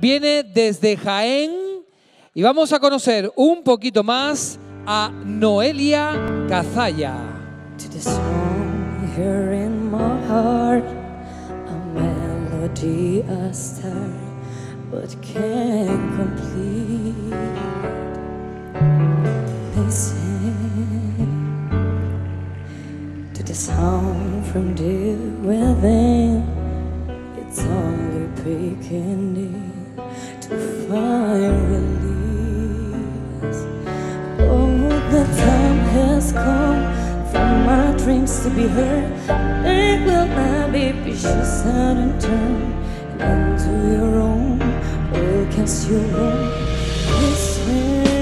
viene desde Jaén y vamos a conocer un poquito más a Noelia Cazalla. To the song from within. It's only beginning to find release. Oh, the time has come for my dreams to be heard. It will not be vicious and turn into your own. Oh, cast your own. Listen,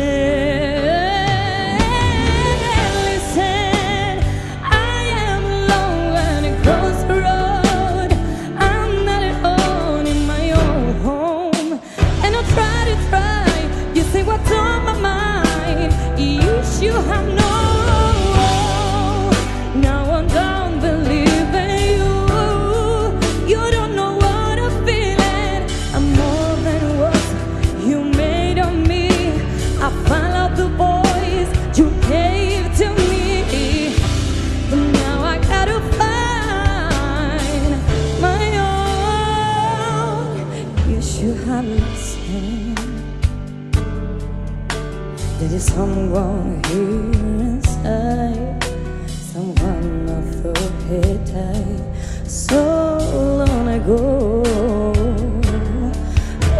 There is someone here inside, someone thought had died so long ago.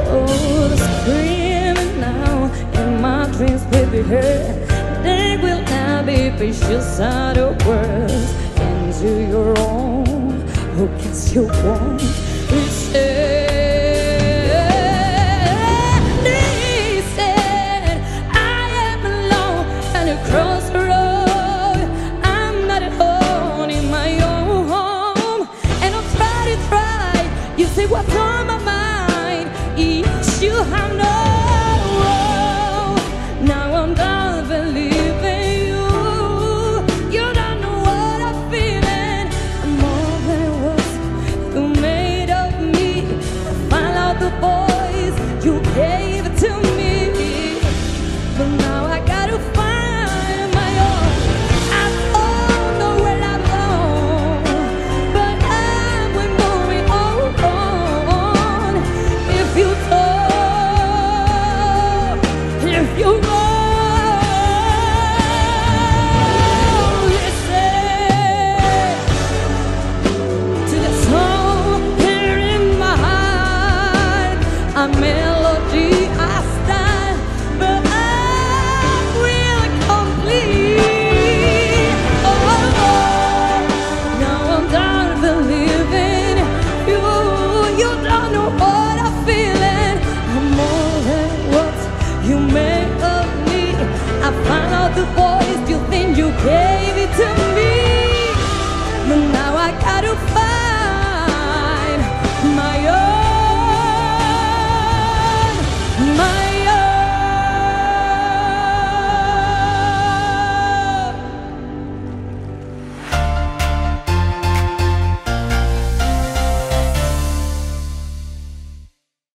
Oh, the screaming now in my dreams will be heard. They will not be vicious out of words into your own. Who guess you won't Yes, you have